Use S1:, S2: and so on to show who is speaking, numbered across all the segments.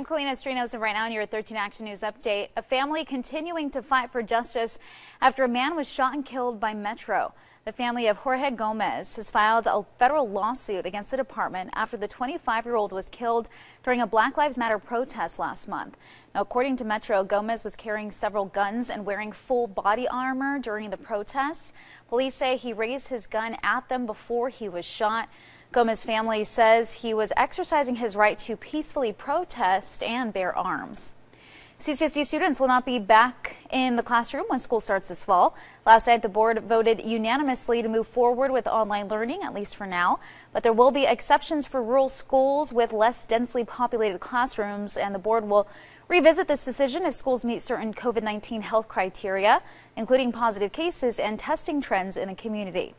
S1: I'm Kalina Strinos, and right now in your 13 Action News update, a family continuing to fight for justice after a man was shot and killed by Metro. The family of Jorge Gomez has filed a federal lawsuit against the department after the 25-year-old was killed during a Black Lives Matter protest last month. Now, according to Metro, Gomez was carrying several guns and wearing full body armor during the protest. Police say he raised his gun at them before he was shot. Gomez family says he was exercising his right to peacefully protest and bear arms. CCSD students will not be back in the classroom when school starts this fall. Last night, the board voted unanimously to move forward with online learning, at least for now. But there will be exceptions for rural schools with less densely populated classrooms, and the board will revisit this decision if schools meet certain COVID 19 health criteria, including positive cases and testing trends in the community.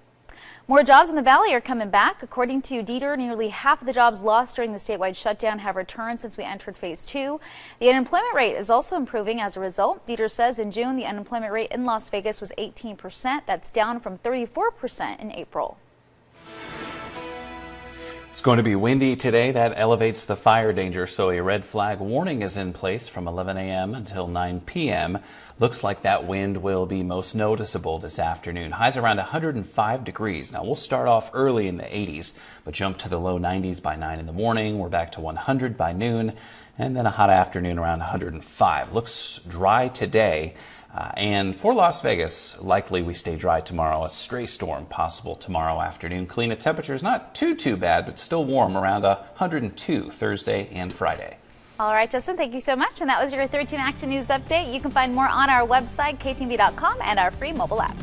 S1: More jobs in the valley are coming back. According to DETR, nearly half of the jobs lost during the statewide shutdown have returned since we entered phase two. The unemployment rate is also improving as a result. DETR says in June, the unemployment rate in Las Vegas was 18%. That's down from 34% in April.
S2: It's going to be windy today. That elevates the fire danger, so a red flag warning is in place from 11 a.m. until 9 p.m. Looks like that wind will be most noticeable this afternoon. Highs around 105 degrees. Now, we'll start off early in the 80s, but jump to the low 90s by 9 in the morning. We're back to 100 by noon, and then a hot afternoon around 105. Looks dry today. Uh, and for Las Vegas, likely we stay dry tomorrow. A stray storm possible tomorrow afternoon. Clean temperature is not too, too bad, but still warm around 102 Thursday and Friday.
S1: All right, Justin, thank you so much. And that was your 13 Action News update. You can find more on our website, ktnv.com, and our free mobile app.